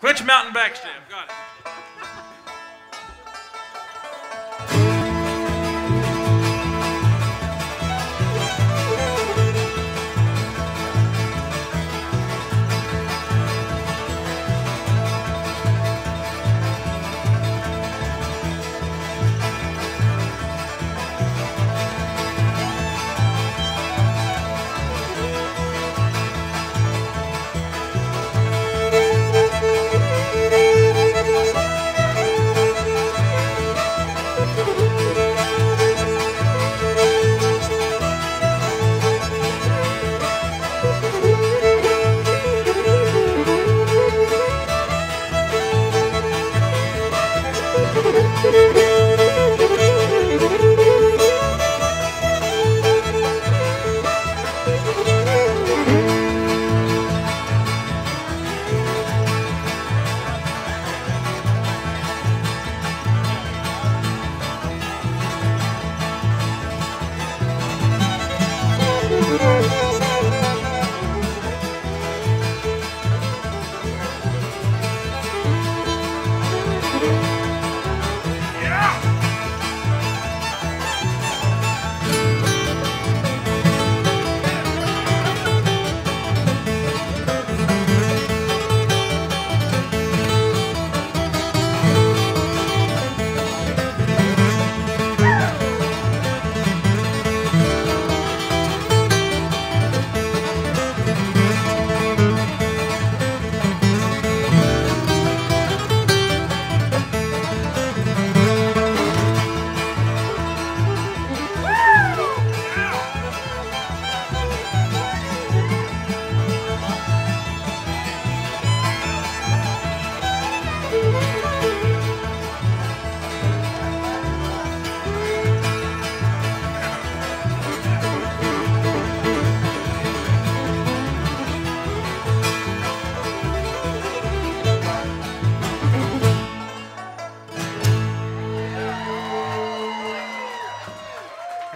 Quench Mountain backstep. Got it.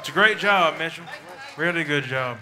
It's a great job, Mitchell. Really good job.